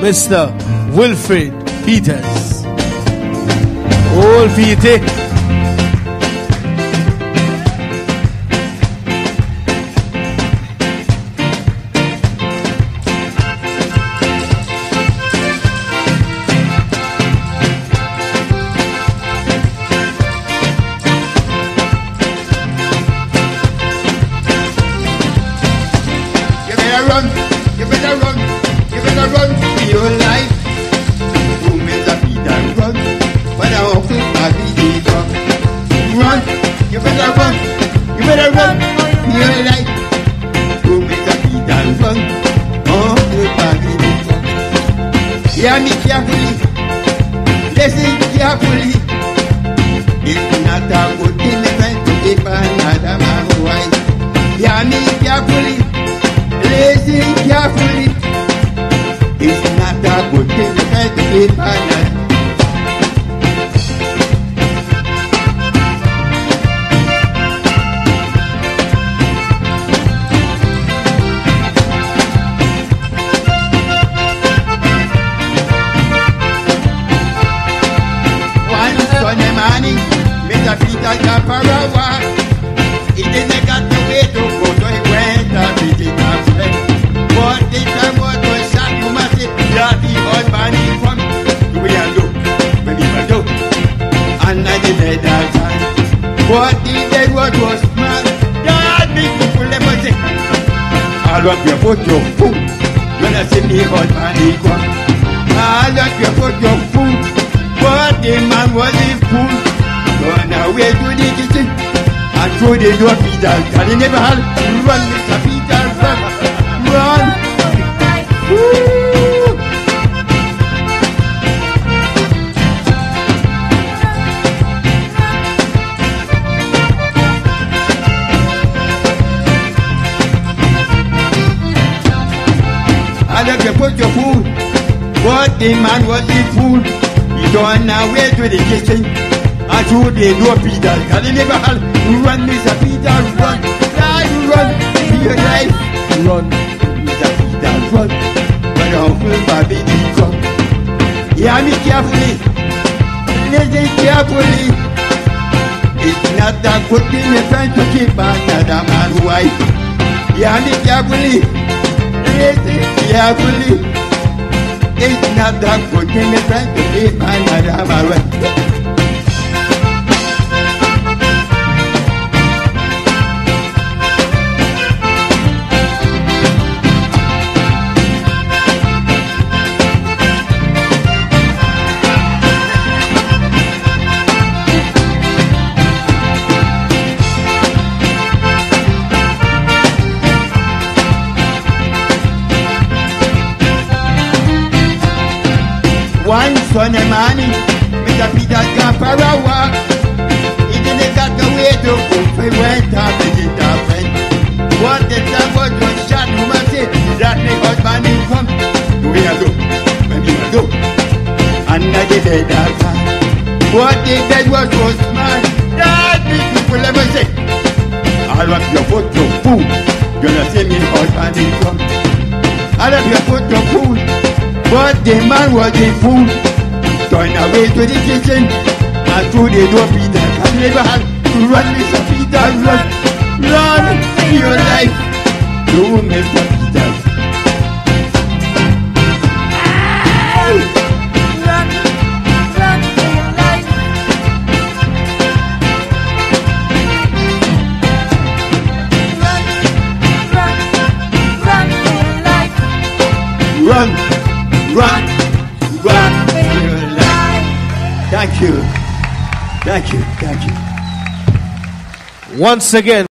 Mr. Wilfred Peters. Old Petey. You better run, you better run for your life. Two Mr. Peter, run, oh, feel happy either. Hear me carefully, listen carefully. It's not a good thing to keep another man's wife. Hear me carefully. Listen carefully. It's not a good try to keep another. Go, so he went and visit a friend. But the time was to shot, you must say, that the husband he come. Do we a look, when he a look, and I did that time. But the was mad, that big people never say, all up your foot, your foot. When I see the husband he come, all up your foot, your foot. But the man was a fool. Run away to the kitchen and throw the door Peter. Can you never have run, Mr. Peter, run, run. Woo! And if you put your food, but the man was a fool. He turned away to the kitchen and threw the door Peter. Can you never run, Mr. Peter, run, run, run, for your life. Run. Mr. Peter, run. But Uncle Bobby did come. Hear me carefully. Listen carefully. It's not a good thing you're trying to keep another man's wife. Hear me carefully. Listen carefully. It's not a good thing you're trying to keep another man's One Sunday morning, Mr. Peter got for a walk. He didn't got the way to go, so he went to visit a friend. What the time was was shot, who must say, that the husband is come. Do we? And I did that. What was was. That the people ever say, of your foot your food. Gonna see me of your foot your food. But the man was a fool. Turned away to the kitchen and through the door Peter. And never had run, Mr. Peter, run, run for your life. Do Mr. Peter. Run, run for your life. Run, Thank you. Thank you. Thank you. Once again.